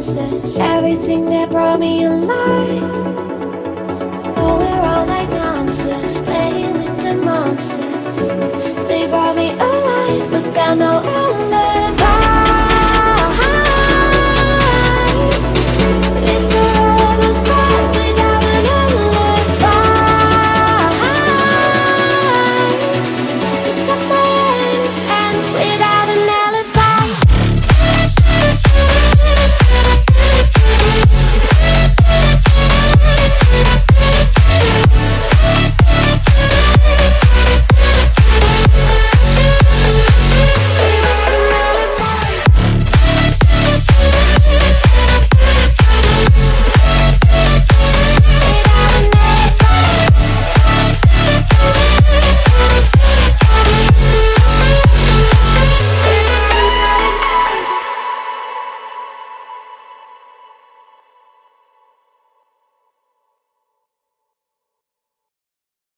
monsters. Everything that brought me alive. Oh, we're all like monsters.